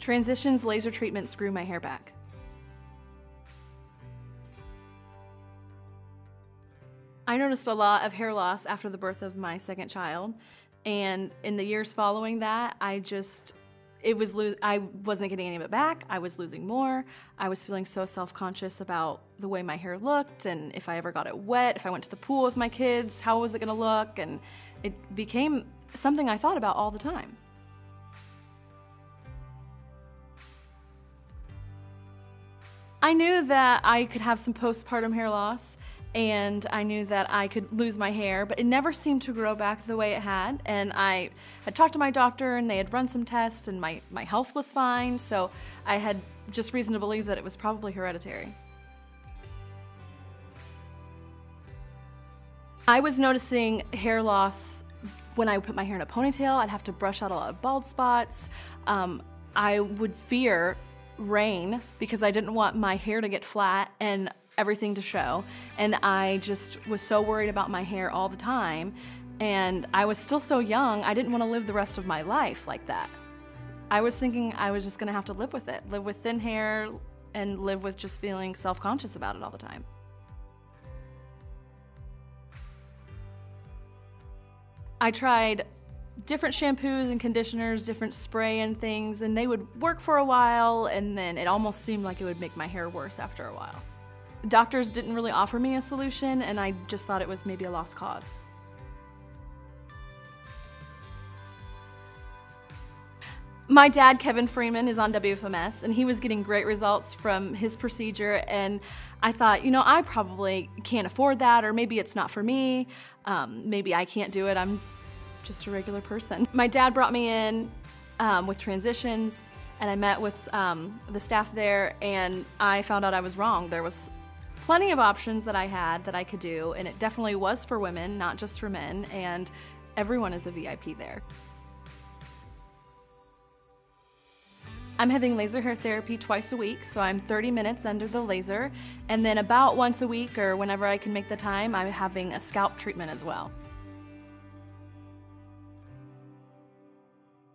Transitions laser treatment screw my hair back. I noticed a lot of hair loss after the birth of my second child, and in the years following that, I just it was I wasn't getting any of it back. I was losing more. I was feeling so self-conscious about the way my hair looked and if I ever got it wet, if I went to the pool with my kids, how was it going to look? And it became something I thought about all the time. I knew that I could have some postpartum hair loss and I knew that I could lose my hair, but it never seemed to grow back the way it had. And I had talked to my doctor and they had run some tests and my, my health was fine, so I had just reason to believe that it was probably hereditary. I was noticing hair loss when I would put my hair in a ponytail. I'd have to brush out a lot of bald spots. Um, I would fear rain because I didn't want my hair to get flat and everything to show. And I just was so worried about my hair all the time. And I was still so young, I didn't want to live the rest of my life like that. I was thinking I was just going to have to live with it, live with thin hair, and live with just feeling self conscious about it all the time. I tried different shampoos and conditioners, different spray and things, and they would work for a while, and then it almost seemed like it would make my hair worse after a while. Doctors didn't really offer me a solution, and I just thought it was maybe a lost cause. My dad, Kevin Freeman, is on WFMS, and he was getting great results from his procedure. And I thought, you know, I probably can't afford that, or maybe it's not for me. Um, maybe I can't do it. I'm just a regular person. My dad brought me in um, with transitions, and I met with um, the staff there, and I found out I was wrong. There was plenty of options that I had that I could do, and it definitely was for women, not just for men, and everyone is a VIP there. I'm having laser hair therapy twice a week, so I'm 30 minutes under the laser, and then about once a week or whenever I can make the time, I'm having a scalp treatment as well.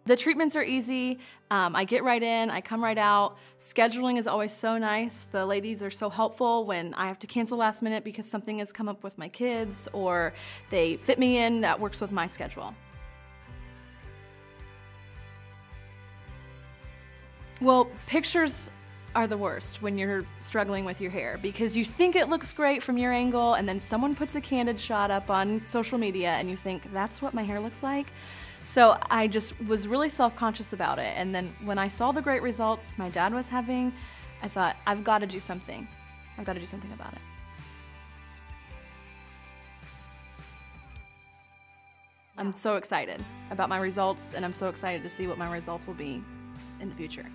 The treatments are easy. Um, I get right in, I come right out. Scheduling is always so nice. The ladies are so helpful when I have to cancel last minute because something has come up with my kids or they fit me in that works with my schedule. Well, pictures are the worst when you're struggling with your hair because you think it looks great from your angle and then someone puts a candid shot up on social media and you think that's what my hair looks like. So I just was really self conscious about it. And then when I saw the great results my dad was having, I thought, I've got to do something. I've got to do something about it. I'm so excited about my results, and I'm so excited to see what my results will be in the future.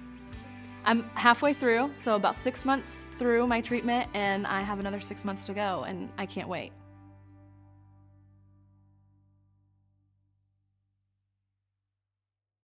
I'm halfway through, so about six months through my treatment, and I have another six months to go, and I can't wait.